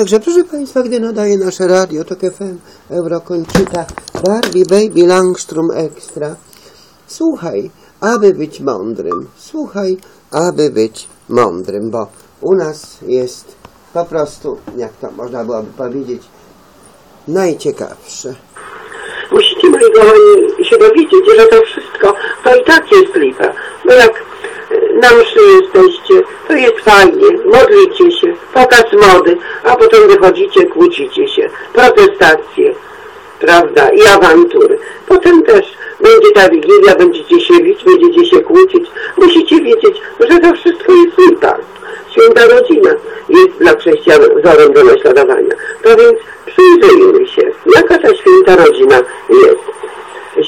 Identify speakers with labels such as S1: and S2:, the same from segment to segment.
S1: Także proszę Państwa, gdy nadaje nasze radio, to FM, Eurokończyta, Barbie, Baby, Langstrom Extra. Słuchaj, aby być mądrym. Słuchaj, aby być mądrym, bo u nas jest po prostu, jak to można byłoby powiedzieć, najciekawsze.
S2: Musicie, moi kochani, się dowiedzieć, że to wszystko to i tak jest lipa. Bo jak na mszy jesteście, to jest fajnie, modlicie się, pokaz mody, a potem wychodzicie, kłócicie się, protestacje, prawda, i awantury. Potem też będzie ta wigilia, będziecie się bić, będziecie się kłócić. Musicie wiedzieć, że to wszystko jest lipa. Święta rodzina jest dla chrześcijan wzorem do naśladowania. To więc przyjrzyjmy się, jaka ta święta rodzina jest.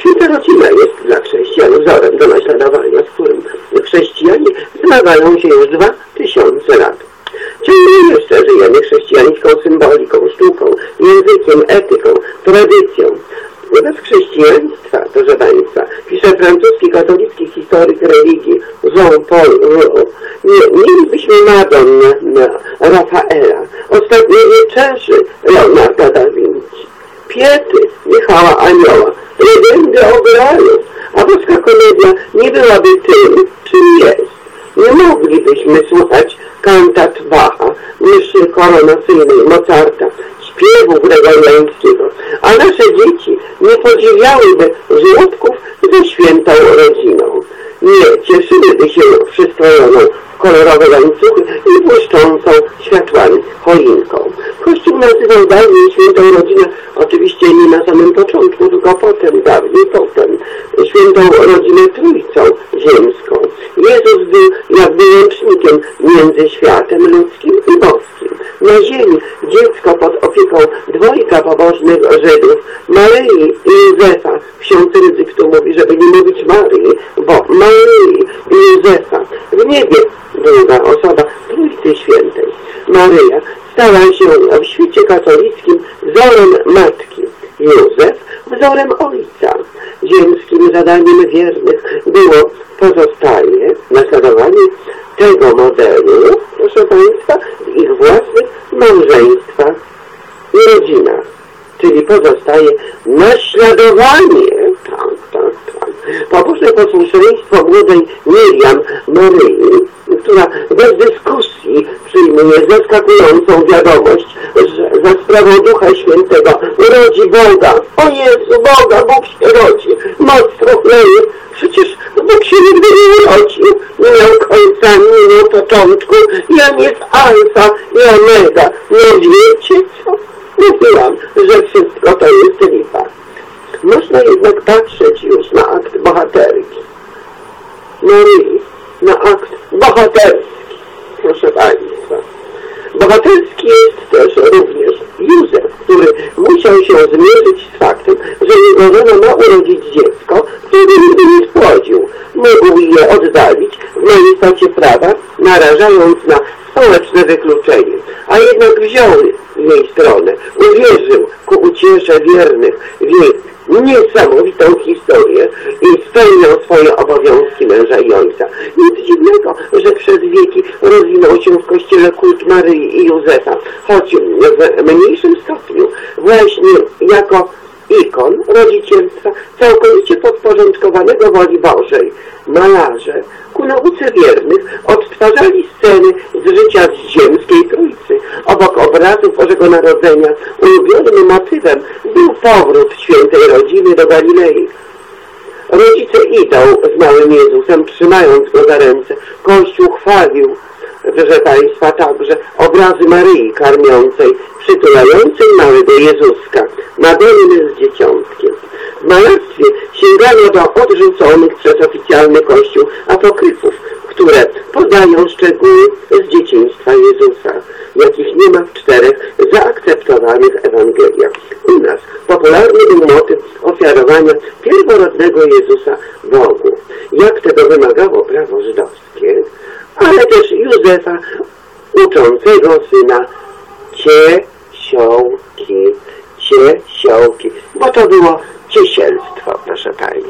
S2: Święta rodzina jest dla chrześcijan wzorem do naśladowania, zmagają się już dwa tysiące lat. Ciągle jeszcze żyjemy chrześcijańską symboliką, sztuką, językiem, etyką, tradycją. Bez chrześcijaństwa, proszę Państwa, pisze francuski katolicki historyk religii Jean-Paul Roux, nie, mielibyśmy Madonnę Rafaela, ostatnie wieczerzy Leonarda da Vinci, Piety Michała Anioła, legendy o a boska komedia nie byłaby tym, czym jest. Moglibyśmy słuchać kantat Bacha, mszy koronacyjnej Mozarta, śpiewu gregoriańskiego, a nasze dzieci nie podziwiałyby żłobków ze świętą rodziną. Nie cieszyłyby się przystrojoną kolorowe łańcuchy i błyszczącą światłami choinką. Kościół nazywał dawniej świętą rodzinę, oczywiście nie na samym początku, tylko potem, dawniej potem, świętą rodzinę trójcą ziemską. Jezus był jakby łącznikiem między światem ludzkim i boskim. Na ziemi dziecko pod opieką dwojga pobożnych Żydów, Maryi i Józefa. Ksiądz Rydzyk tu mówi, żeby nie mówić Maryi, bo Maryi i Józefa. W niebie druga osoba Trójcy Świętej. Maryja stała się w świecie katolickim wzorem matki. Józef wzorem ojca. Ziemskim zadaniem wiernych było pozostaje naśladowanie tego modelu, proszę Państwa, w ich własnych małżeństwach i rodzinach. Czyli pozostaje naśladowanie, tak, tak, tak, pobożne posłuszeństwo młodej Miriam Maryi, która bez dyskusji przyjmuje zaskakującą wiadomość, że za sprawą Ducha Świętego rodzi Boga. O Jezu, Boga, Bóg się rodzi, moc trochleje. Przecież Bóg się nigdy nie urodził, nie miał końca, nie miał początku, ja jest alfa i omega. Nie wiecie co? Mówiłam, że wszystko to jest lipa. Można jednak patrzeć już na akt bohaterki. Maryi, na akt bohaterski, proszę Państwa. Bohaterski jest też również Józef, który musiał się zmierzyć z faktem, że jego żona ma urodzić dziecko, które nigdy nie spłodził. Mógł je oddalić w majestacie prawa, narażając na społeczne wykluczenie, a jednak wziął jej stronę, uwierzył ku uciesze wiernych w jej niesamowitą historię i spełniał swoje obowiązki męża i ojca. Nic dziwnego, że przez wieki rozwinął się w kościele kult Maryi i Józefa, choć w mniejszym stopniu właśnie jako ikon rodzicielstwa całkowicie podporządkowanego woli Bożej. Malarze ku nauce wiernych odtwarzali sceny z życia ziemskiej Trójcy. Obok obrazu Bożego Narodzenia ulubionym motywem był powrót świętej rodziny do Galilei. Rodzice idą z małym Jezusem, trzymając go za ręce. Kościół chwalił, proszę Państwa, także obrazy Maryi karmiącej, przytulającej małego Jezuska, Madonny z dzieciątkiem. W malarstwie sięgano do odrzuconych przez oficjalny Kościół apokryfów, które podają szczegóły z dzieciństwa Jezusa, jakich nie ma w czterech zaakceptowanych Ewangeliach. U nas popularny był motyw ofiarowania pierworodnego Jezusa Bogu, jak tego wymagało prawo żydowskie, ale też Józefa, uczącego syna ciesiołki, ciesiołki, bo to było ciesielstwo, proszę Państwa.